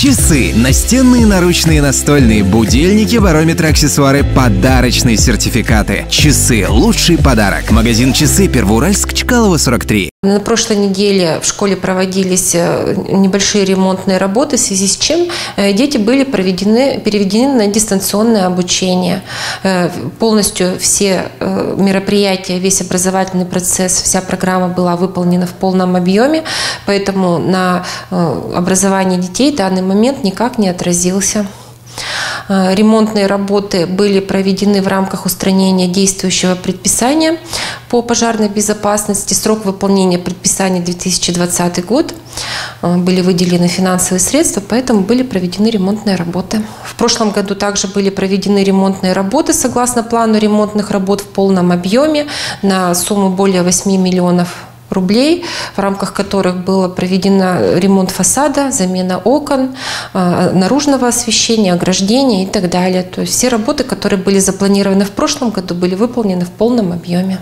Часы, настенные, наручные, настольные, будильники, барометры, аксессуары, подарочные сертификаты. Часы – лучший подарок. Магазин «Часы», Первоуральск, Чкалова, 43. На прошлой неделе в школе проводились э, небольшие ремонтные работы, в связи с чем э, дети были проведены, переведены на дистанционное обучение. Э, Полностью все мероприятия, весь образовательный процесс, вся программа была выполнена в полном объеме, поэтому на образование детей данный момент никак не отразился. Э, Ремонтные работы были проведены в рамках устранения действующего предписания по пожарной безопасности. Срок выполнения предписания 2020 год. Э, Были выделены финансовые средства, поэтому были проведены ремонтные работы. В прошлом году также были проведены ремонтные работы согласно плану ремонтных работ в полном объеме на сумму более 8 миллионов рублей, в рамках которых было проведено ремонт фасада, замена окон, э, наружного освещения, ограждения и так далее. То есть все работы, которые были запланированы в прошлом году, были выполнены в полном объеме.